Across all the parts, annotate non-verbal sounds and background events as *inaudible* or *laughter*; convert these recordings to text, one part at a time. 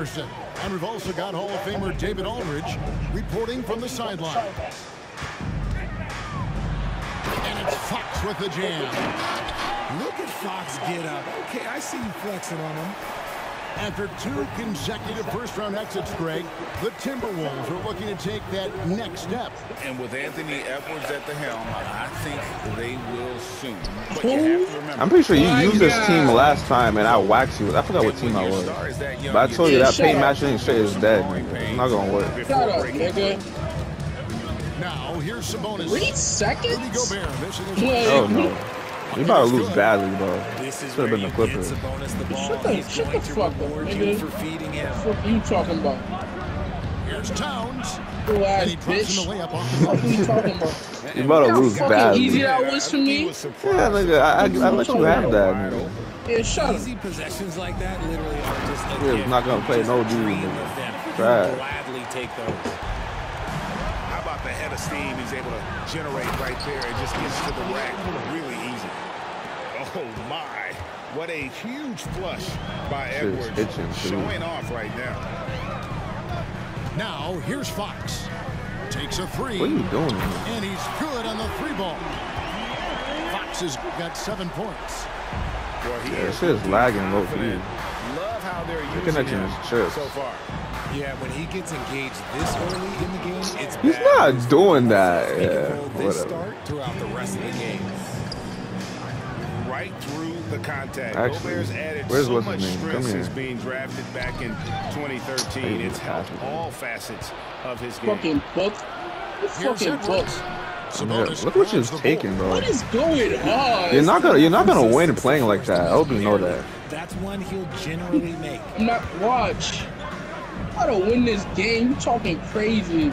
And we've also got Hall of Famer David Aldridge reporting from the sideline. And it's Fox with the jam. Look at Fox get up. Okay, I see you flexing on him. After two consecutive first-round exits, Greg, the Timberwolves are looking to take that next step. And with Anthony Edwards at the helm, I think they will soon. But you have to remember, I'm pretty sure you used this team last time and I waxed you. I forgot what team I was. But I told you that paint matching straight is dead. It's not gonna work. Shut up, nigga. Now, here's Sabonis. Three Rudy seconds? Gobert missing his Yeah. Oh no. You about to lose badly, bro. Should have been the Clippers. get Sabonis the. Shut the- shut the fuck up, nigga. you for feeding. What you talking about? Here's Towns. Little ass And he bitch. the layup off the What are you post. talking about? *laughs* You about to How lose fucking easy that was for me. Yeah, nigga, I, I, I let you have that, nigga. Yeah, shut up. Easy possessions like that literally are just a Yeah, gift. not gonna play no D, Dream nigga. Trash. Gladly take those. How the head of steam he's able to generate right there and just gets to the rack really easy. Oh my. What a huge flush by Shit is Edwards. itching, too. Showing off right now. Now, here's Fox. Takes a three. What are you doing? man? And he's good on the three ball. Fox has got seven points. Well, he Yeah, is shit is lagging low key. confident. Love how they're using connection him is chips. so far. Yeah, when he gets engaged this early in the game, it's He's bad not doing that. Yeah, whatever. start throughout the rest of the game. Right through the contact. Actually, Gobert's added where's so what's his much name? stress Come since here. being drafted back in 2013. Maybe It's helped all facets of his game. Fucking book. Fucking book. Yeah, look what you're grabs the ball. taking, bro. What is going on? You're not gonna, you're not gonna win playing like that. I hope you know that. That's one he'll generally make. I'm not watch. I don't win this game. You talking crazy?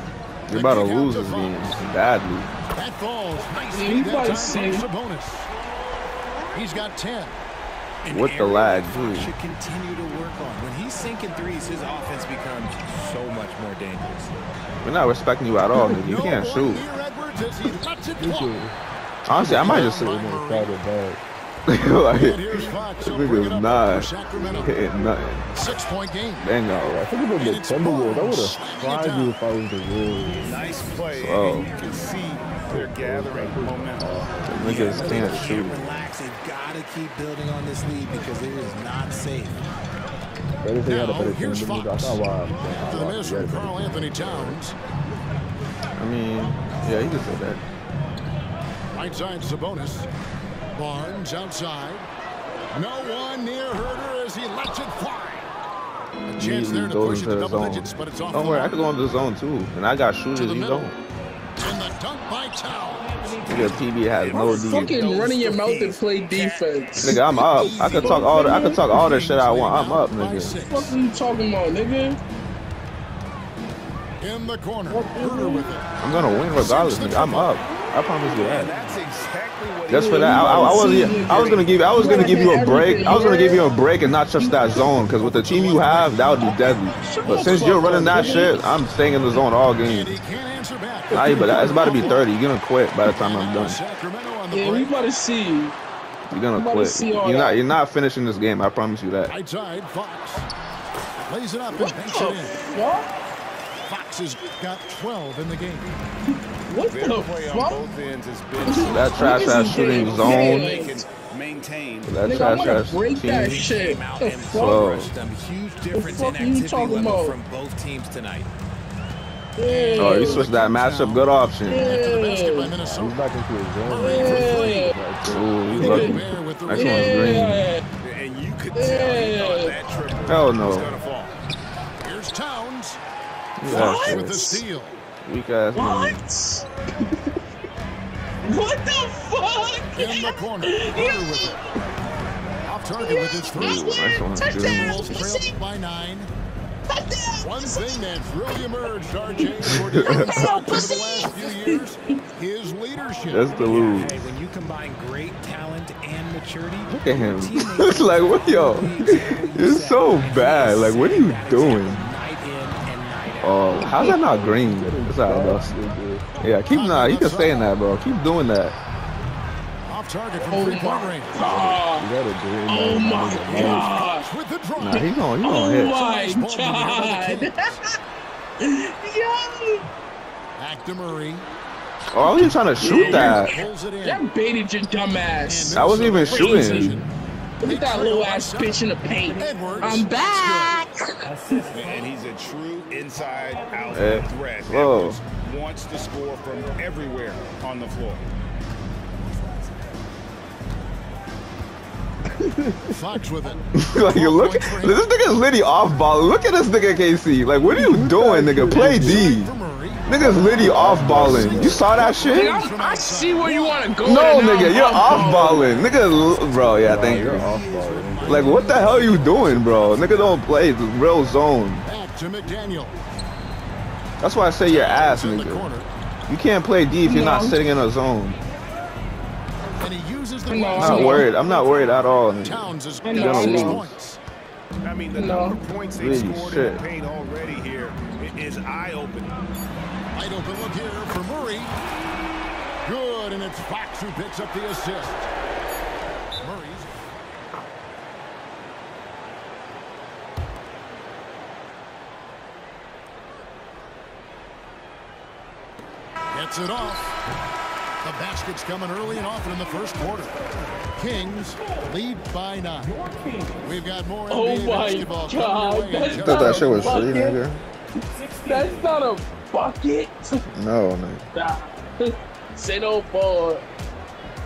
You're about to lose this game badly. That falls nicely you that probably time see. from Sabonis. He's got 10. An With the area lag, that too. Fox should continue to work on. When he's sinking threes, his offense becomes so much more dangerous. We're not respecting you at all, nigga. You No can't shoot. Edwards he lets it fly. Honestly, I might just sit By with my Murray. crowded bag. And here's Fox. He'll *laughs* nigga bring is it up not for hitting nothing. Six-point game. Dang, all right. Think about the Timberwolves. I would have fried you if I was the Wolves. Nice play. Oh. You can see they're gathering momentum. Niggas can't shoot. Relax. They've got to keep building on this lead because it is not safe. They had a better team here's than me. Fox. Why I'm After the I from Karl Anthony Towns. I mean, yeah, he can say that. Right side Sabonis. Barnes outside. No one near Huerter as he lets it fly. A chance Easily there to push it into to the double zone. digits, but it's off Don't the worry, I mark. can go into the zone too. And I got shooters, To you middle. don't. And the dunk by Towns. Your TV has no D. Fucking running your mouth and play defense. Nigga, I'm up. I can talk all the, I can talk all the shit I want. I'm up, By nigga. six. What are you talking about, nigga? In the corner. Huerter with it. I'm gonna win regardless, nigga. I'm up. I promise you that. that's exactly what Just for that, I, I, I was I was gonna give I was gonna give you a break. I was gonna give you a break and not trust that zone because with the team you have, that would be deadly. But since you're running that shit, I'm staying in the zone all game. he can't answer back. Nah, but it's about to be 30. You're gonna quit by the time I'm done. Sacramento on the Yeah, we break. about to see. You're gonna quit. You're not you're not finishing this game. I promise you that. Right side, Fox. Lays it up and What banks the it in. fuck? Fox has got 12 in the game. What Their the fuck? both ends has been That trash ass shooting getting zone. they hit. can maintain. That Nigga, trash ass break that team. shit. Came out The fuck? Whoa. flourished. Huge difference fuck in are you talking about? from both teams tonight. Yeah. Oh, you switched that matchup. Good option. After the basket by Yeah. He's back into his zone. Murray for three. Ooh, you lucky. with Next one's green. And you could tell he that triple Hell no. was gonna fall. Here's Towns Yeah, with the steal. Weak ass. What? *laughs* what the fuck? In the corner. *laughs* Huerter with it. Off target with his three. Ooh, nice one, dude. Timberwolves trailed by nine. One thing that's really emerged, RJ, for De'Aaron over the *laughs* last few years, his leadership. That's the lose. Hey, when you combine great talent and maturity, Look at him. your it's like, what, yo? will be example you It's so bad. Like, what are you that doing? Example Night in and night out. Oh, how's that not green? It's alright, though. Yeah, keep nah. You can stay in that, bro. Keep doing that. Off off target from Oh three-point my range. god. You gotta do it. Oh man. my god. With the drop. Nah, he's gonna, he Oh gonna hit. my Nice ball movement by god. *laughs* Yo. Back to Murray. Oh, I was even trying to shoot that. Pulls it in. That baited your dumb ass. I wasn't even Crazy. shooting. Look at that little ass bitch in the paint. Edwards. I'm back. And he's a true inside-out Eh, threat. whoa. Edwards wants to score from everywhere on the floor. *laughs* Fox with it. *laughs* like, look, this nigga's litty off ball. Look at this nigga KC. Like, what are you doing, nigga? Play D. For Murray. Nigga's litty off balling. You saw that shit? Nigga, I see where you want to go. No, and nigga, I'm you're up, off balling. Nigga, bro, yeah, Nah, thank you. you're off ball. Like, what the hell are you doing, bro? Nigga don't play the real zone. Back to McDaniel. That's why I say your ass, nigga. You can't play D if you're not sitting in a zone. And he uses the No, glass. I'm not worried. I'm not worried at all. nigga. Towns is I got know, I six know. points. I mean, the No. number of points they've Really scored shit. in the paint already here i- is eye-opening. Wide open look here for Murray. Good, and it's Fox who picks up the assist. Murray's gets it off. The basket's coming early and often in the first quarter. Kings lead by nine. We've got more Oh NBA my basketball God, your way that's I thought that shit was Fuck free, nigga. That's not a bucket. No, nigga. *laughs* Nah. Say no for.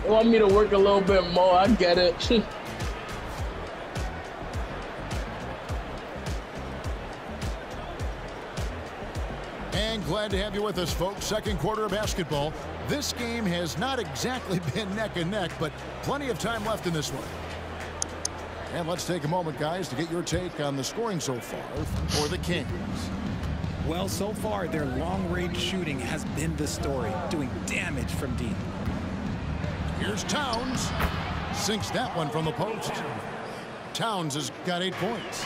They want me to work a little bit more. I get it. *laughs* And glad to have you with us, folks. Second quarter of basketball. This game has not exactly *laughs* been neck and neck, but plenty of time left in this one. And let's take a moment, guys, to get your take on the scoring so far for the Kings. Well, so far, their long-range shooting has been the story, doing damage from deep. Here's Towns. Sinks that one from the post. Towns has got eight points.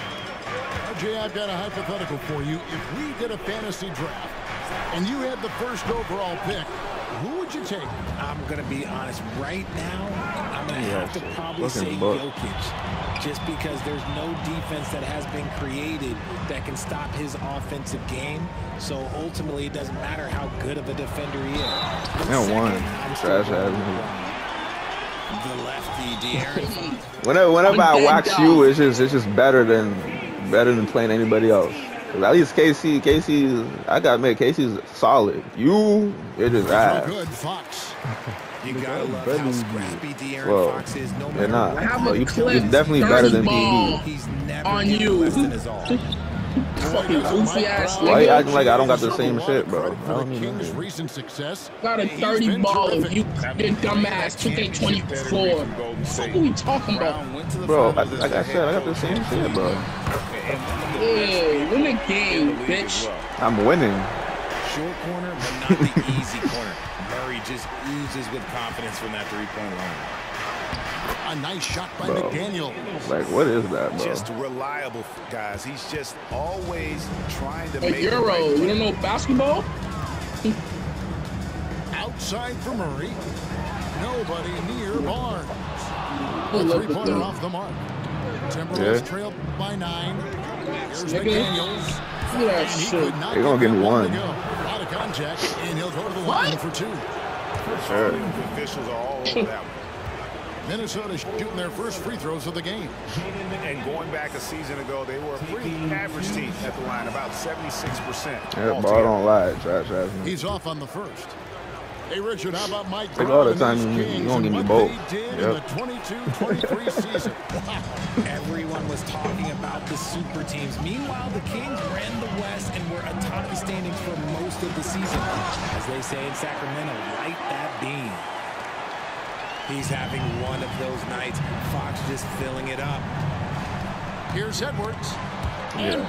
RJ, I've got a hypothetical for you. If we did a fantasy draft and you had the first overall pick, who would you take? I'm going to be honest, right now, I'm going to Yeah, have to probably Looking say book. Jokic. Just because there's no defense that has been created that can stop his offensive game. So ultimately, it doesn't matter how good of a defender he is. Man, one. I'm still Trash going ass The lefty, De'Aaron Fox. *laughs* Whenever, whenever I I'm wax you, it's just it's just better than better than playing anybody else. at least KC, KC, I gotta admit, KC's solid. You, you're just No ass. good. Fox. *laughs* You gotta love better how scrappy De'Aaron well, Fox is. No you're matter not. what Have Well, you, clip, you're definitely better than 30. PB. He's never On you. less than his all. Fucking goofy ass Why you acting like I don't got the same shit, bro? I don't the even know. recent success. Got a 30 been ball. terrific. You, your dumb ass. 2K24. What are we talking about? Brown went to the Bro, I, finals as like I said, I got the same shit, bro. And one of the Yeah, win the game, in the league as bitch. I'm winning. Short corner, but not the easy corner. Murray just oozes with confidence from that three-point line. A nice shot by Bro. McDaniel. Like, what is that, bro? Just reliable, guys. He's just always trying to A make the Euro. right You don't know basketball? Outside for Murray. Nobody near Barnes. A three-pointer off the mark. Timberwolves Yeah. trailed by nine. Here's McDaniels. Look at And that he shit. could not They're gonna get give me that one. to go. Out of contact, and he'll go to the line for two. Sure. The officials are all over that one. Minnesota shooting their first free throws of the game. And going back a season ago, they were a pretty average team at the line, about 76%. Yeah, ball altogether. don't lie. Trash ass. nigga. He's off on the first. Hey, Richard, how about Mike Think Brown all the and time these you- you Kings gonna give me both. they did in Yep. the 22-23 season? Wow. *laughs* Everyone was talking about the super teams. Meanwhile, the Kings ran the West and were atop the standings for most of the season. As they say in Sacramento, light that beam. He's having one of those nights. Fox just filling it up. Here's Edwards. Yeah.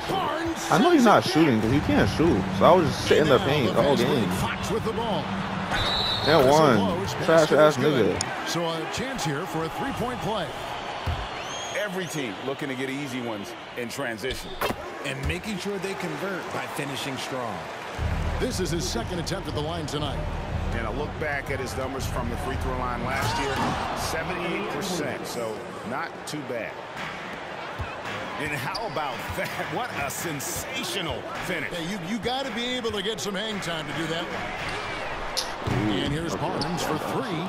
I know he's not shooting because he can't shoot. So I was just sitting in the Now paint the whole game. Fox with the ball. Yeah, one. blows, Trash basket ass is nigga. So a chance here for a three-point play. Every team looking to get easy ones in transition. And making sure they convert by finishing strong. This is his second attempt at the line tonight. And a look back at his numbers from the free throw line last year, 78%, so not too bad. And how about that? What a sensational finish. Hey, you, you got to be able to get some hang time to do that one. And here's Barnes for three.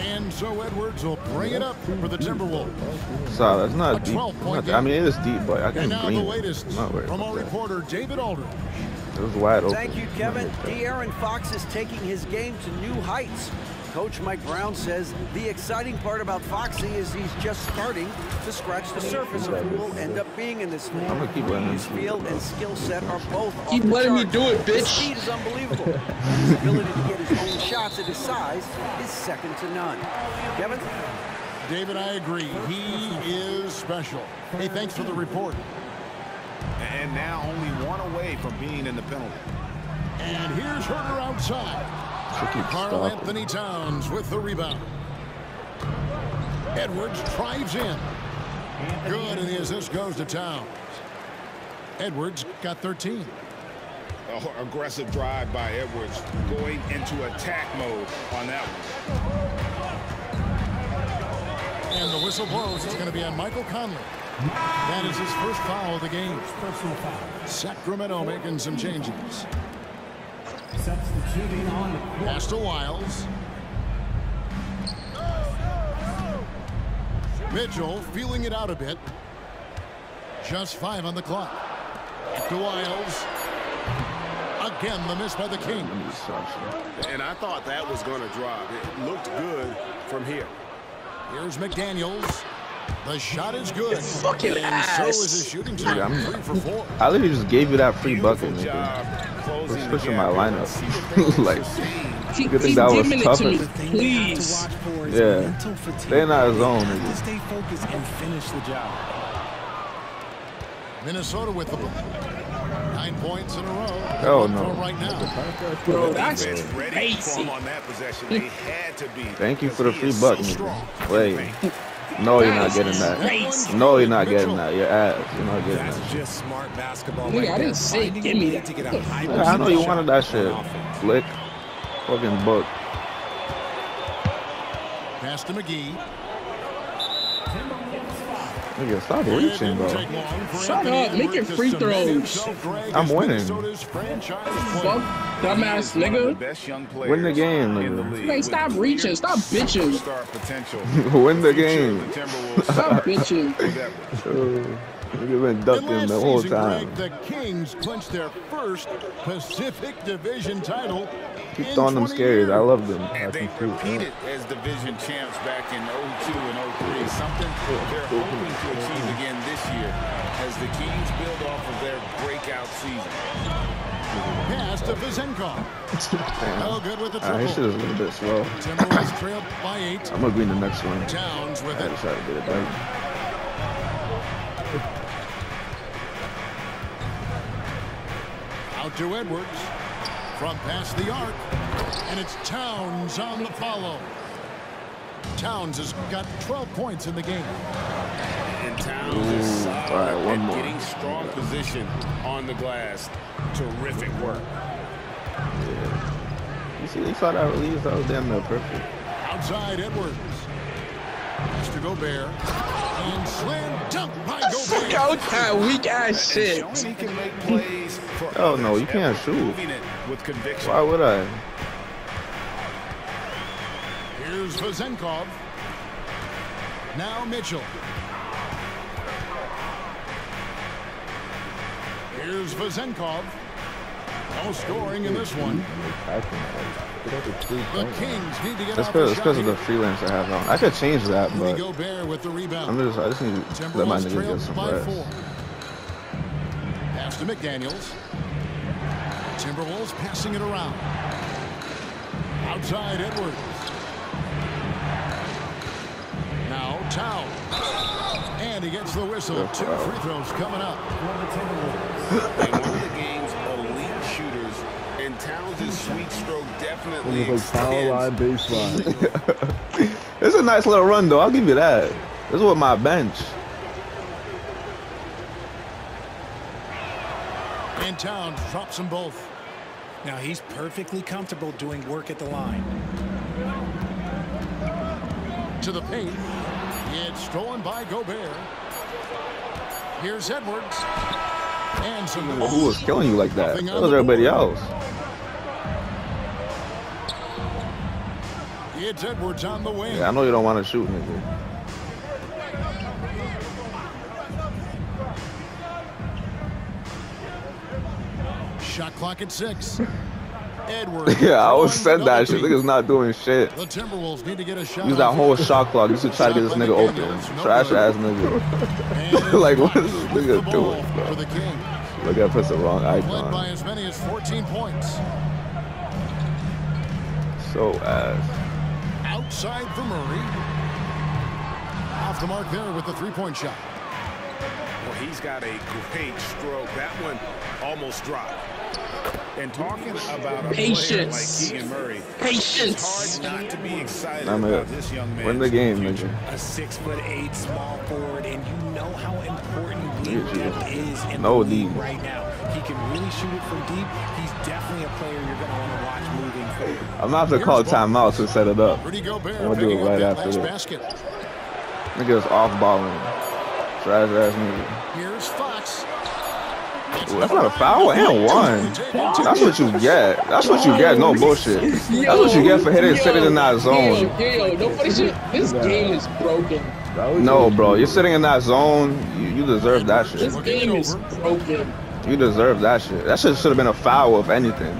And so Edwards will bring it up for the Timberwolves. So that's not deep. Not- I mean, it is deep, but I And think now green. the latest Not worried from our reporter, David Aldridge. It was wide open. Thank you, Kevin. De'Aaron Fox is taking his game to new heights. Coach Mike Brown says the exciting part about Foxy is he's just starting to scratch the surface of who will end up being in this league. I'm gonna keep letting His field and skill set are both off Keep the letting me do it, bitch. His speed is unbelievable. his ability to get his own shots at his size is second to none. Kevin? David, I agree. He is special. Hey, thanks for the report. And now only one away from being in the penalty. And here's Huerter outside. Should keep Karl stopping. Anthony Towns with the rebound. Edwards drives in. Good, and the assist goes to Towns. Edwards got 13. Oh, aggressive drive by Edwards going into attack mode on that one. And the whistle blows. It's going to be on Michael Conley. That is his first foul of the game. Sacramento making some changes. Pass to Lyles. Mitchell feeling it out a bit. Just five on the clock. To Lyles. Again, the miss by the King. And I thought that was going to drop. It looked good from here. Here's McDaniels. The shot is good. fucking and so is his shooting tonight. I'm- Three for four. I literally just gave you that free Beautiful bucket, job closing Let's the in my gap. lineup. Let's see what *laughs* they can Like. Keep, Good thing that was giving it tougher. The thing they have to please. watch for is Yeah. mental fatigue. Stay in that zone, They have nigga. to stay focused and finish the job. Minnesota with the ball. Nine points in a row. Hell no. Right now. Bro, that's Defense ready for crazy. on that possession. They had to be. Thank you for the free he buck, so nigga. Wait. No, you're not getting that. No, you're not getting that. Your ass. You're not getting That's that. just smart basketball. Nigga, I didn't there. say give me that. To get a high Yeah, I know you wanted that shit. on. Flick. Fucking book. Pass to McGee. Nigga, stop reaching, bro. take long for Shut up, make Edwards your free throws. I'm winning. Fuck, player. dumbass One of the nigga. best young players Win the game, in nigga. league. Stop reaching. Stop clear bitching. superstar potential. *laughs* Win the game. of the Stop *laughs* bitching. with Edwards. Nigga been ducking the whole time. The Kings clinched their first Pacific Division title. Keep in throwing them 20 scares. I love them. And they repeated as division champs back in 02 and 03. Something they're hoping to achieve again this year as the Kings build off of their breakout season. Pass to Vezenkov. Oh, good with the triple. is a little bit slow. Timberwolves trail by eight. I'm gonna be in the next one. Towns with I it. to get it done. Out to Edwards. From past the arc. And it's Towns on the follow. Towns has got 12 points in the game. And Towns is solid all right, one more. getting strong position on the glass. Terrific work. You see, you saw that release? That was damn near perfect. Outside Edwards. Pass to Gobert. And slam dunk by Fuck Gobert. out that weak ass shit. And showing he can make plays for Oh, no, you can't shoot. With conviction. Why would I? Here's Vezenkov. Now Mitchell. Here's Vezenkov. No scoring in this one. The Kings need to get That's because shot of the here. freelance I have on. I could change that, Rudy but Gobert with the I'm just I just need to let my Timberwolves niggas get some rest. Pass to McDaniels. Timberwolves passing it around. Outside Edwards. Now Towns. And he gets the whistle. Two free throws coming up. And one of the game's elite shooters, and sweet stroke definitely Almost like foul extends line, baseline. *laughs* It's a nice little run though. I'll give you that. This is with my bench. In town, drops them both. Now he's perfectly comfortable doing work at the line. To the paint. It's stolen by Gobert. Here's Edwards. And some Well, who was killing you like that? That was everybody else. It's Edwards on the wing. Yeah, I know you don't want to shoot, nigga. Shot clock at six. *laughs* Edwards. *laughs* Yeah, I always said that shit. Niggas not doing shit. The Timberwolves need to get a shot. Use that whole shot clock. You should try to get this nigga open. Trash ass nigga. *laughs* Like, what is this nigga doing, bro? Look, I pressed the wrong Led by as many as 14 points. So ass. Outside for Murray. Off the mark there with the three-point shot. Well, he's got a great stroke. That one almost dropped. And talking about a Patience. player like Keegan Murray, it's Patience. hard not to be excited I'm about this young man. Win the game, nigga. A six foot eight small forward, and you know how important Look wing at you. depth is in No the league right now. He can really shoot it from deep. He's definitely a player you're going to want to watch moving forward. I'm about to have to call timeout to set it up. Rudy Gobert I'm gonna do it right after last this. basket. Niggas off balling. Trash ass nigga. Here's Fox. Ooh, that's not a foul and one. That's what you get. That's what you get. No bullshit. That's what you get for hitting sitting in that zone. Yo, yo, nobody should. This game is broken. No, bro. You're sitting in that zone. You, you deserve that shit. This game is broken. You deserve that shit. That shit should have been a foul, if anything.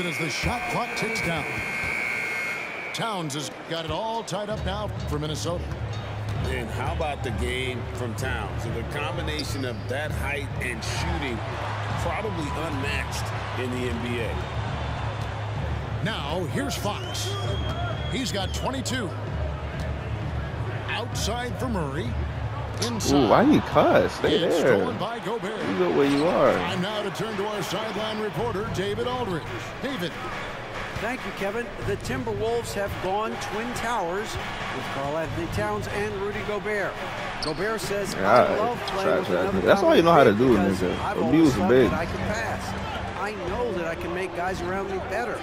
It as the shot clock ticks down. Towns has got it all tied up now for Minnesota. And how about the game from town? So the combination of that height and shooting, probably unmatched in the NBA. Now, here's Fox. He's got 22. Outside for Murray. Inside. Ooh, why you cuss? Stay It's there. by Gobert. You go where you are. Time now to turn to our sideline reporter, David Aldridge. David, Thank you, Kevin. The Timberwolves have gone Twin Towers with Karl Anthony Towns and Rudy Gobert. Gobert says, Yeah, I love playing trash with ass another. That's all you know how to do, big because nigga. I've Abuse always big. I can pass. I know that I can make guys around me better.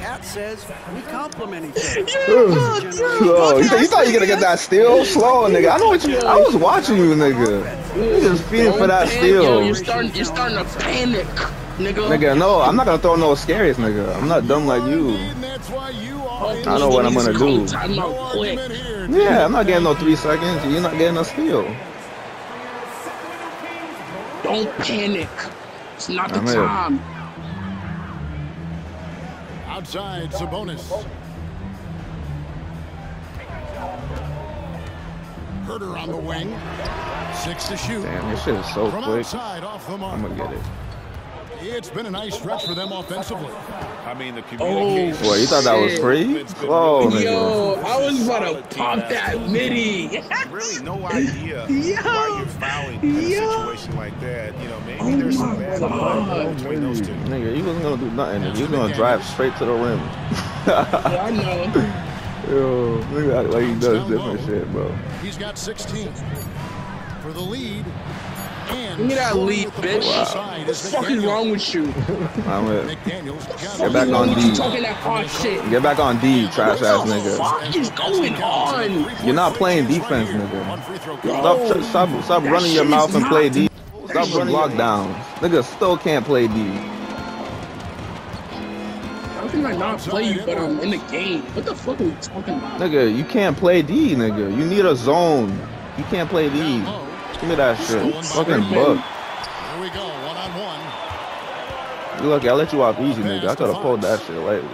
Cat says we complement each other. *laughs* Slow. You, th- you thought you gonna get that steal? Slow, nigga. I know what you. I was watching you, nigga. You just feeding for that Panic, Yo, steal. you're starting. You're starting to panic, nigga. Nigga, no, I'm not gonna throw no scariest, nigga. I'm not dumb like you. and that's why you are in I know what I'm gonna do. Timeout no quick. argument here. Yeah, I'm not getting no three seconds. You're not getting a steal. Don't panic. It's not the time. Outside, Sabonis. Huerter on the wing. Six to shoot. Damn, this shit is so From quick. outside, off the mark. I'm gonna get it. It's been a nice stretch for them offensively. I mean, the communication. Oh, communication. Boy, you thought that was shit. free? Slow, nigga. Yo, I was about to pop that midi. really no idea *laughs* Yo. Why you're fouling in a Yo. situation like that. You know, maybe Oh there's some my bad God. blood between those two. Nigga, you wasn't gonna do nothing. Nigga. You was gonna drive straight to the rim. Yeah, I know. *laughs* Yo, nigga act like he does different shit, bro. He's got 16 for the lead. And Give me that scoring lead, bitch. ball inside What is the fuck is wrong with you? I'm it. McDaniels got Get back on You D. talking that hard shit. Get back on D, trash ass nigga. What the nigga. fuck is going on? You're not playing defense, nigga. One Stop, stop, stop running your mouth and play D. Stop running lockdowns. Nigga still can't play D. How can I not play you, but I'm in the game? What the fuck are we talking about? Nigga, you can't play D, nigga. You need a zone. You can't play D. Uh, Give me that shit. Fucking book. Here we go, one on one. You lucky I let you off easy, nigga. I could have pulled that shit lightly.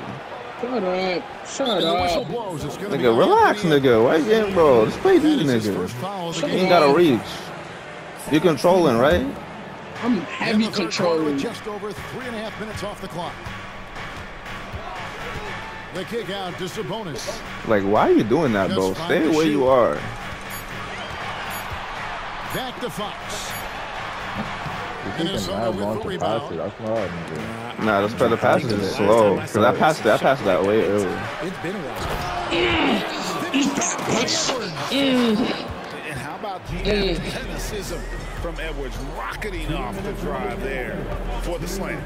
Shut up. Shut And the whistle up. blows. It's gonna be Nigga, relax, nigga. Why you getting, bro? Just play That D, is nigga. first foul of the You ain't gotta reach. You controlling, right? I'm In heavy the third controlling. Just over three and a half minutes off the clock. The kick out to Sabonis. Like, why are you doing that, bro? Stay where you are. Back to Fox. You think Minnesota I'm with not the going to rebound. pass it. That's hard, nigga. Nah, this the passes is slow. Cause I passed it. I passed that way earlier. It's been a while. Eat that, bitch. And how about the athleticism from Edwards rocketing off the drive there for the slam.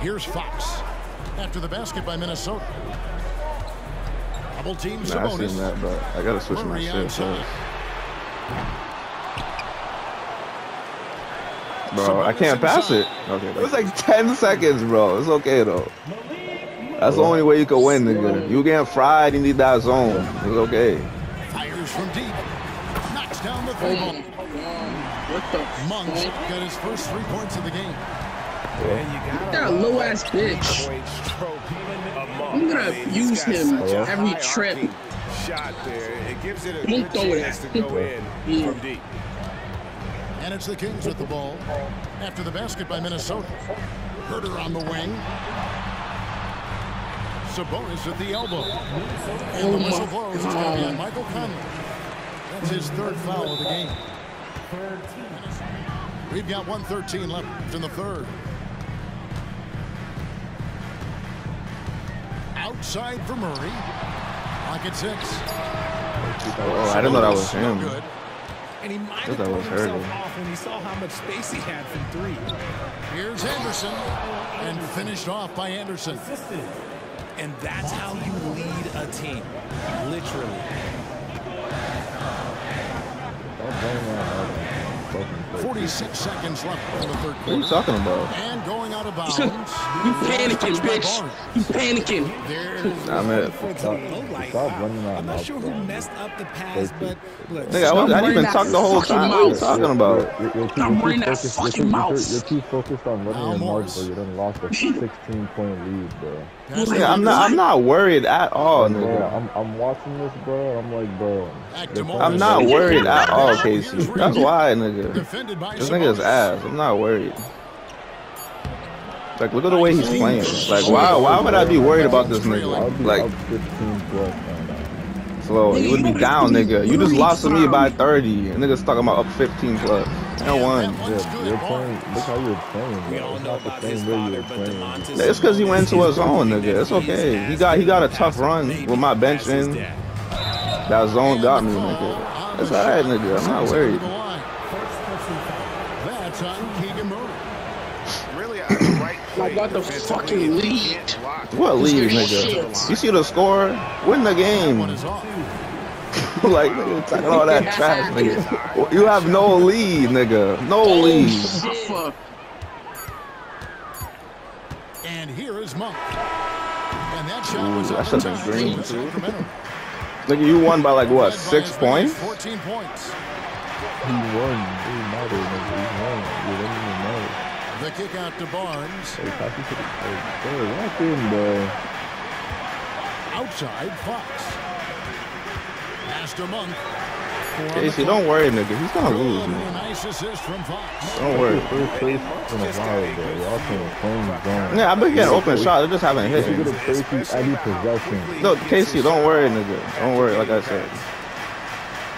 Here's Fox. After the basket by Minnesota. Double team Nah, I seen Sabonis. that, but I gotta switch my Murray shit outside. first. Bro, I can't pass it. Okay, it was like 10 seconds, bro. It's okay though. That's the only way you can win, nigga. You getting fried, you need that zone. It's okay. Fires from deep. Knocks down the three oh, ball. What the Monk fuck? got his first three points of the game. And you got That low ass bitch. I'm gonna use him every trip. Shot there. It gives it a Don't good throw it chance to go in Yeah. from deep. And it's the Kings with the ball. After the basket by Minnesota. Huerter on the wing. Sabonis at the elbow. And the Oh whistle my blows. It's going to be on Michael Conley. That's his third foul of the game. We've got 113 left in the third. Outside for Murray. Clock at six. Oh, I didn't know that was No him. Good. And he might have that thrown was himself Huerter. off when he saw how much space he had from three. Here's Anderson. And finished off by Anderson. And that's how you lead a team. Literally. Don't blame that. Fucking crazy. 46 seconds left in the third What are you talking about? And going out of *laughs* bounds. You panicking, bitch. You panicking. There's Damn it. Stop, Low stop running out I'm not sure who messed up the pass, but look. Nigga, I, was, I didn't even talk the whole time. What are you talking about? You're, you're, Stop you're, running too that focused, you're, fucking too, mouth. you're, you're too focused on running Now your Morris. mouth, but you done lost a *laughs* 16 point lead, bro. Nigga, I'm not. I'm not worried at all, Bro, nigga. I'm, I'm watching this, bro. I'm like, bro. Back to they're Morris. I'm not worried at all, Casey. That's why, nigga. Defended by This nigga's ass. I'm not worried. Like, look at the way he's playing. Like, why? Why would I be worried about this nigga? Like, 15 plus slow. You would be down, nigga. You just lost to me by 30. And niggas talking about up 15 plus. And one. That one's Yeah, you're playing. Look how you're playing, We all It's know not the about his same way you father, were but playing. Domantas It's because he went to his zone, nigga. It's okay. He got he got a tough run with my bench in. That zone got me, nigga. It's alright, nigga. I'm not worried. That's on Keegan Murray. Really, at the right play. I got the fucking lead. What lead, nigga? You see the score? Win the One game. is off. *laughs* like, nigga, talking all that trash, nigga. You have no lead, nigga. No lead. And here is Monk. And that shot was Ooh, up that in should've time been green, for too. Nigga, you won by like what? Six as many as points? 14 points. He won. It didn't matter, nigga. He won. You didn't even know. The kick out to Barnes. Hey, pass it to the. Hey, bro, walk in, bro. Outside Fox. Pass to Monk. Four on the Casey, don't worry, nigga. He's gonna lose, Good, man. Nice assist from Fox. Don't worry. First place in a while, bro. Y'all playing clean zone. Yeah, I've been getting open shots. They just haven't hit. You get a crazy every possession. No, Casey, don't worry, nigga. Don't worry, like I said.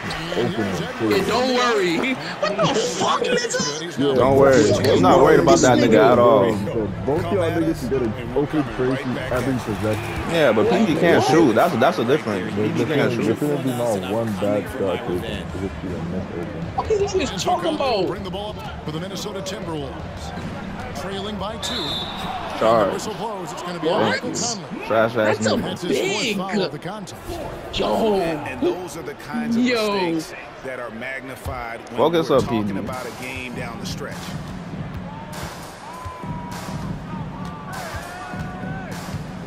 Hey, don't worry. What the fuck, nigga? He's Don't worry. I'm not worried about that nigga at all. Both y'all niggas can get an open crazy every possession. Yeah, but PG can't shoot. That's that's a difference. There's PG can't there's shoot. gonna be not one bad shot to to hit you and. What is this talking about? Bring the ball up for the Minnesota Timberwolves. Trailing by two. The Charge. whistle blows. It's going to be Thank Michael. Conley. Trash ass That's a nigga. That's big. of the contest. Yo. And those are the kinds of Yo. mistakes that are magnified when Focus we're up, talking PD. about a game down the stretch.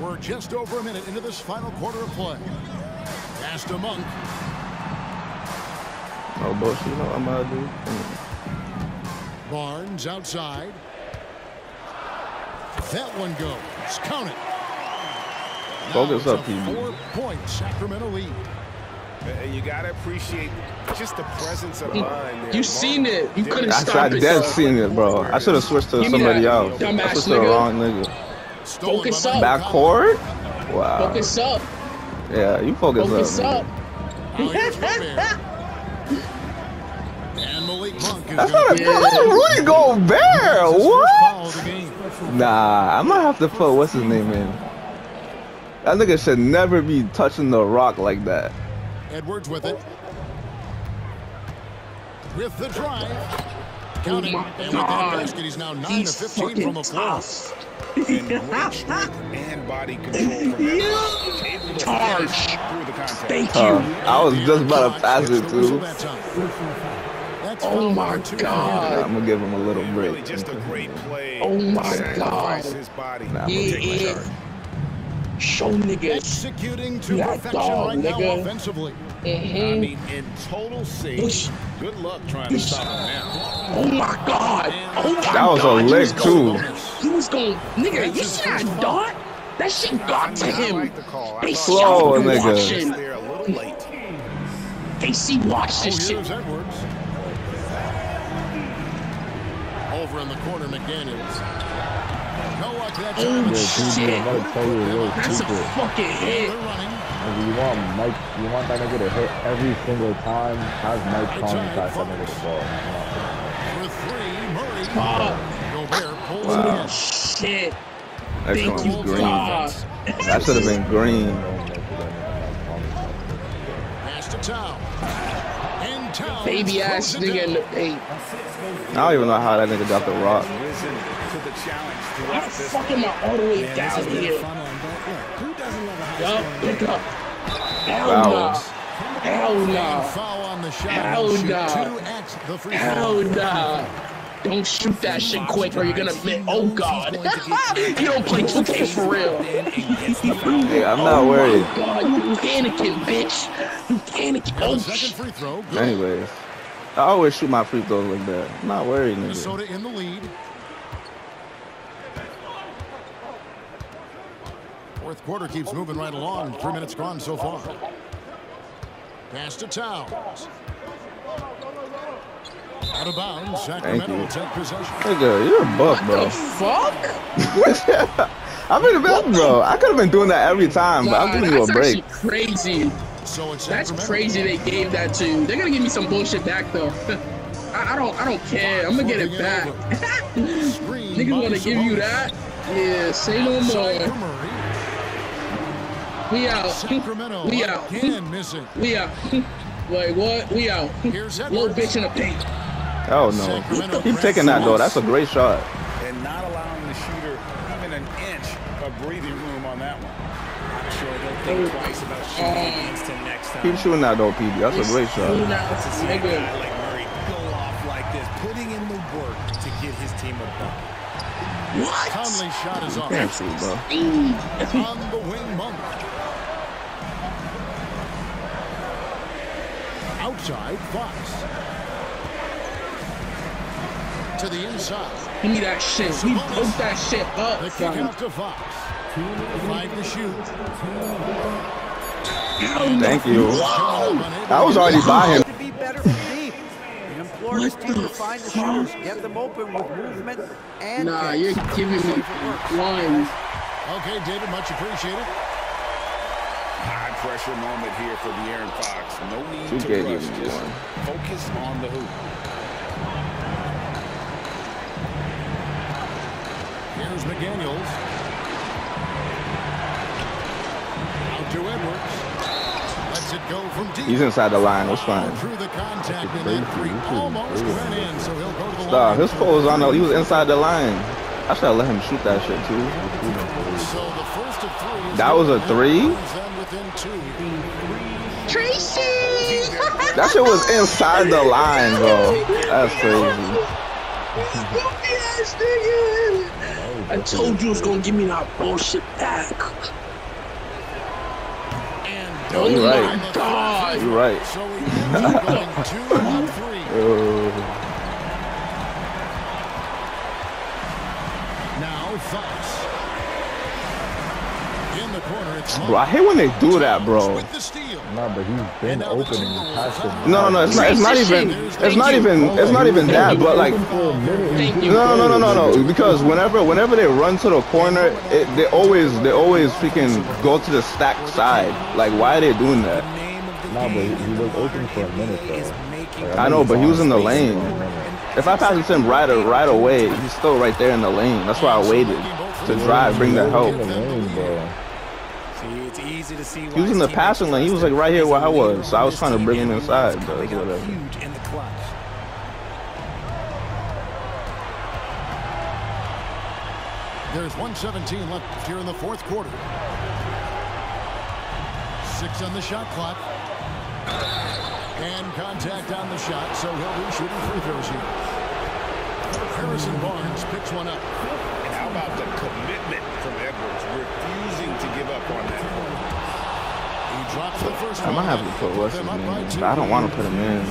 We're just over a minute into this final quarter of play. Pass to Monk. Oh bullshit, you know what I'm about to do? Barnes outside. That one goes. Count it. Focus up, a PD. Four point Sacramento lead. And you got to appreciate just the presence of mind. there. You seen it. You couldn't I, I stop it. dead son. seen it, bro. I should have switched to Give somebody that, else. I dumbass switched to the wrong nigga. Focus up. Michael Backcourt? Wow. Focus up. Yeah, you focus, Focus up. up. nigga. Now here's And Malik Monk is That's going not to a that's Rudy Gobert. What? Nah, I might have to put what's his name in. That nigga should never be touching the rock like that. Edwards with it. With the drive. Counting. Oh my and with that God. basket, he's now 9 He's to 15 from the floor. tough. And great *laughs* strength and body control from him. Able to Charge. finish through the contact. Thank Uh, you. I was just about to pass it the too. That time. That's Oh my number. God. I'm gonna give him a little And really break. just a great play. Oh my God. his body. Nah, I'm gonna take my Show niggas. Executing to Yeah, perfection dog, right now offensively. I Mhm. mean, in total sync. Push. Good luck trying to stop him now. Oh my god. Oh my That was a god. He lick, was too. going- He was going, nigga, you see that dot? That shit I got to mean, I him. like the call. They Slow, saw you nigga. watching. They're a little late. AC watched Oh, this shit. Edwards. Over in the corner, McDaniels. No luck that Oh time. Yo, shit. PG, I'm gonna tell you a real That's a secret. fucking hit. They're running. If you want Mike, you want that nigga to hit every single time. Have Mike Conley pass that nigga the ball. For three, Murray. Fuck. Gobert pulls Wow. in. Shit. Next Thank you, green. God. That should have been green. Pass to Town. And Town. Baby ass nigga in the paint. I don't even know how that nigga got the rock. Risen to the challenge Why throughout the this. fuck am I all the way Man, down has here? a fun one, but look, who doesn't love a high Yup, pick up. Hell Fouls. nah. Hell nah. Foul on the shot. Hell He'll shoot nah. two at the free throw Hell line. Nah. Don't shoot that shit quick or you're gonna miss. Oh God. *laughs* you don't play 2K for real. Hey, I'm not oh worried. Oh God, you panicking, bitch. You panicking. Oh the second free throw. Good. Anyways, I always shoot my free throws like that. I'm not worried, nigga. Minnesota in the lead. Fourth quarter keeps moving right along. Three minutes gone so far. Pass to Towns. Out of bounds. Sacramento you. will take possession. Nigga, you're a buck, The bro. fuck? *laughs* I'm in the bed, bro. I could have been doing that every time, but I'm giving you a break. actually crazy. So it's That's crazy they gave that to you. They're gonna give me some bullshit back though. *laughs* I, I don't I don't care. I'm gonna get it back. *laughs* Niggas wanna give you that? Yeah, say no more. We out. We out. We out. Wait, what? We out. Little bitch in the paint. Oh no. Keep taking that though. That's a great shot. And not allowing the shooter even an inch of breathing room on that one. I'm sure they'll think twice about shooting against him next time. Keep shooting that though, PB. That's a great Who shot. now? to see a guy Nigga. like Murray go off like this, putting in the work to get his team a buck. What? Conley's shot is off. Can't shoot, bro. On the wing, Monk. Outside, Fox. To the inside. Give me that shit. We broke that shit up, The kick out to Fox. Five to shoot. Oh, Thank you. Whoa! I was already by him. To be better from deep. He his team to find the shooters, get them open with movement and Nah, picks. you're giving me if it works. lines. Okay, David, much appreciated. High pressure moment here for De'Aaron Fox. No need Two to gave rush. you Just one. focus on the hoop. Here's McDaniels. Out to Edwards. Lets it go from deep. He's inside the line. It's fine. Through the contact and that three almost went in, so he'll go to the Stop. line. His pole was on the. He was inside the line. I should have let him shoot that shit too. So the first of three is That was a three? Brings them within two. Tracy! *laughs* That shit was inside the line, bro. That's crazy. Goofy ass nigga! I told you it was gonna give me that bullshit back. And Yo, you oh right. god! You're right. *laughs* *laughs* Oh. Bro, I hate when they do that, bro. with the steal. Nah, but he's been open and he. No, no, no. It's not. It's not even. It's not even. It's not even that. But like, For a minute, he Thank you. no, no, no, no, no. Because whenever, whenever they run to the corner, it, they always, they always freaking go to the stack side. Like, why are they doing that? Name of Nah, but he he was open for a minute though. Like, I know, but he was in the lane. For a minute. If I pass it to him right, right away, he's still right there in the lane. That's why I waited to drive, bring the help. In the lane, bro. See, it's easy to see He was in the passing lane. He was like right here where I was. So I was trying to bring him inside, but Coming up whatever. huge in the clutch. There's 117 left here in the fourth quarter. Six on the shot clock. And contact on the shot, so he'll be shooting free throws here. Harrison Barnes picks one up. And how about the I one. might have to put what's his Them name. two. But I don't want to put him in.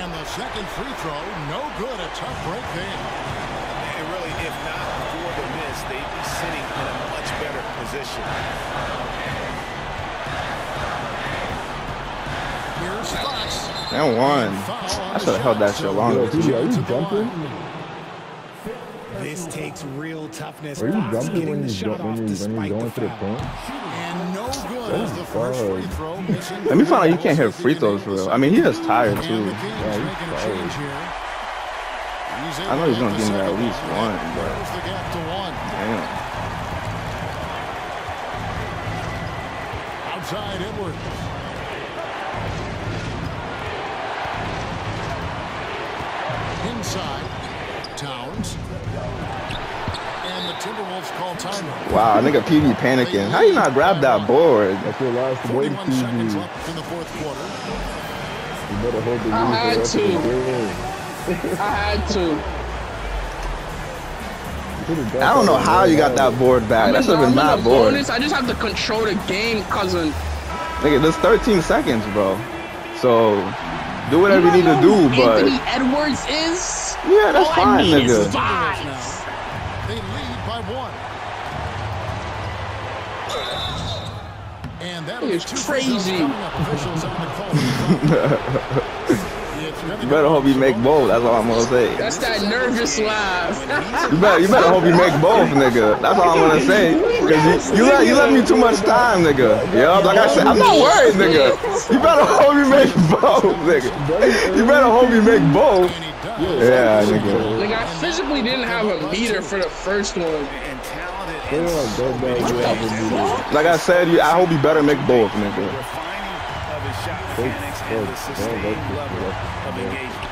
And the second free throw, no good. A tough break there. And really, if not for the miss, they'd be sitting in a much better position. Here's Fox. And one. I should have held that shit Yo, longer. PB, are you jumping? This takes real toughness. Are you Fox jumping getting when the you shot jump when you when you going the to the point? And no good oh, as the first free throw. Let me find out you can't hit free throws for real. I mean, he is tired too. Yeah, he's tired. change here. He's I know he's gonna give me at least one. one, but Close the gap to one. damn. Outside Edwards. Inside, Towns. And the Timberwolves call timeout. Wow, nigga PB panicking. How you not grab that board? That's your last word, 41 seconds left in the fourth quarter. You better hold the I lead had for the rest of the to. game. *laughs* *laughs* I had to. You could've got I don't know how you got that board back. That should have been I'm my board. bonus. I just have to control the game, cousin. Nigga, there's 13 seconds, bro. So do whatever you need to do, but Anthony Edwards is. yeah, that's All fine, need is nigga. five. They lead by one. And that It's is two free throws crazy. coming up. Officials on the It's gonna *laughs* You better hope you make both. That's all I'm gonna say. That's that nervous laugh. You better, you better hope you make both, nigga. That's all I'm gonna say. Cause you, you let you let me too much time, nigga. Yeah, like I said, I'm not worried, nigga. You better hope you make *laughs* both, nigga. You better hope you make both. And he does. Yeah, nigga. Like I physically didn't have a meter for the first one. Like I said, you, I hope you better make both, nigga. of his shot oh, mechanics and oh, the sustained oh, level of engagement.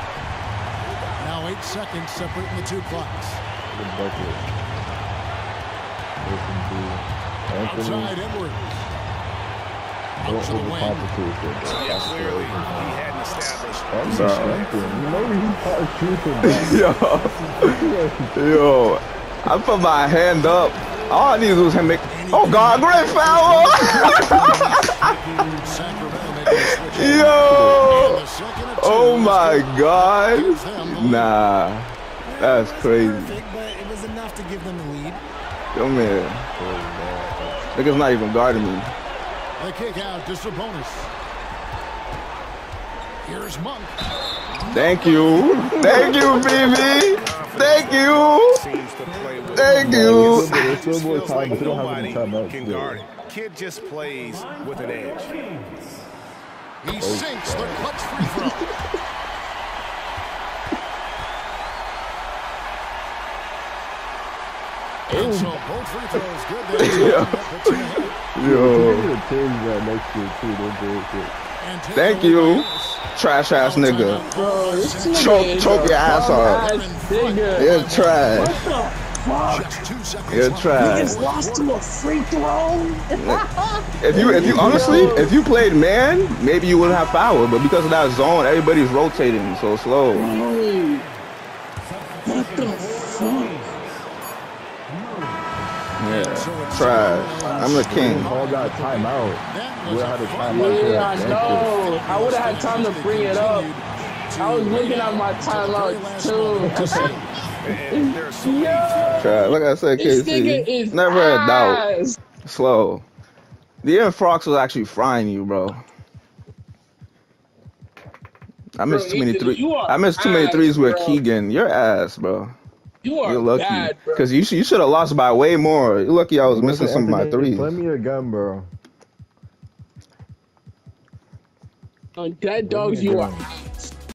Now eight seconds separating the two clocks. The bucket. Listen to Anthony. Outside Edwards. Don't Out to the wing. overcomplicate shit. bro. Clearly he hadn't established That's Bro. distracting. You know he *laughs* part shooting. Yo, *laughs* yo, I put my hand up. All I need to do is him make. Oh God, great foul! *laughs* Yo, oh my. God. Nah, that's crazy. It was enough to give them the lead. Yo, man. Nigga's not even guarding me. The kick out to Sabonis. Here's Monk. Thank you. Thank you, BB. Thank you. seems to play with Thank you. There's still more feels time, like but they don't have any nobody timeouts. can still. guard it. Kid just plays with an edge. He oh. sinks the clutch free throw. *laughs* And so both free throws good there. *laughs* Yeah. Puts him ahead. You Yo, need to change that thank you. Trash ass nigga. Bro, Choke, choke your ass off. You're trash. You're trash. Lost to a free throw. If you, if you honestly, if you played man, maybe you wouldn't have power. But because of that zone, everybody's rotating so slow. Trash. I'm the king. Call that timeout. We had a a timeout. Yeah, I know. I would have had time to bring it up. I was looking at my timeout too. And there are so many Yo, Trash. Like I said, this KC, is never a doubt. Slow. The Air Fox was actually frying you, bro. I missed Bro, too many you- threes. you are I missed too many threes with bro. Keegan. Your ass, bro. You are You're lucky. bad, bro. Cause you should you should have lost by way more. You're lucky I was Where's missing some of my Anthony? threes. Play me again, bro. On dead dogs, you are